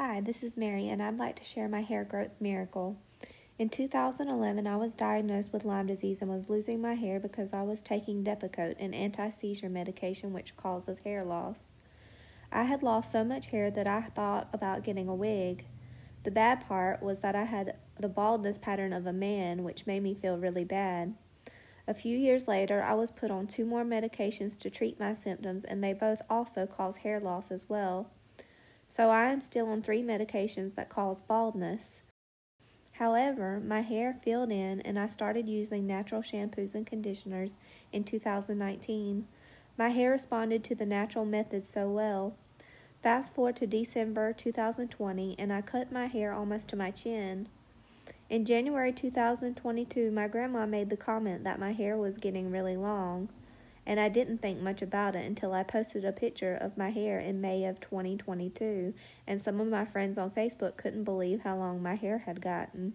Hi, this is Mary, and I'd like to share my hair growth miracle. In 2011, I was diagnosed with Lyme disease and was losing my hair because I was taking Depakote, an anti seizure medication which causes hair loss. I had lost so much hair that I thought about getting a wig. The bad part was that I had the baldness pattern of a man, which made me feel really bad. A few years later, I was put on two more medications to treat my symptoms, and they both also cause hair loss as well so I am still on three medications that cause baldness. However, my hair filled in and I started using natural shampoos and conditioners in 2019. My hair responded to the natural methods so well. Fast forward to December 2020 and I cut my hair almost to my chin. In January 2022, my grandma made the comment that my hair was getting really long and I didn't think much about it until I posted a picture of my hair in May of 2022, and some of my friends on Facebook couldn't believe how long my hair had gotten.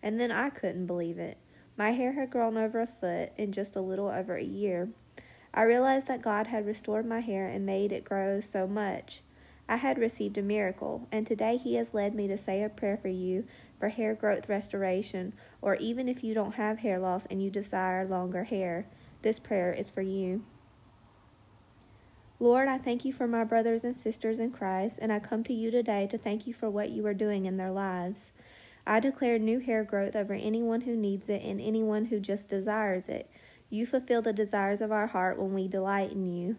And then I couldn't believe it. My hair had grown over a foot in just a little over a year. I realized that God had restored my hair and made it grow so much. I had received a miracle, and today He has led me to say a prayer for you for hair growth restoration, or even if you don't have hair loss and you desire longer hair. This prayer is for you. Lord, I thank you for my brothers and sisters in Christ, and I come to you today to thank you for what you are doing in their lives. I declare new hair growth over anyone who needs it and anyone who just desires it. You fulfill the desires of our heart when we delight in you.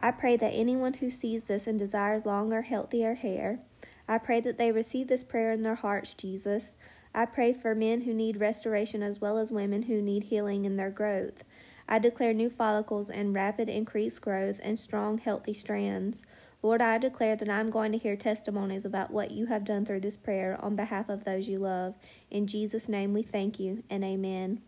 I pray that anyone who sees this and desires longer, healthier hair, I pray that they receive this prayer in their hearts, Jesus. I pray for men who need restoration as well as women who need healing in their growth. I declare new follicles and rapid increased growth and strong, healthy strands. Lord, I declare that I'm going to hear testimonies about what you have done through this prayer on behalf of those you love. In Jesus' name we thank you and amen.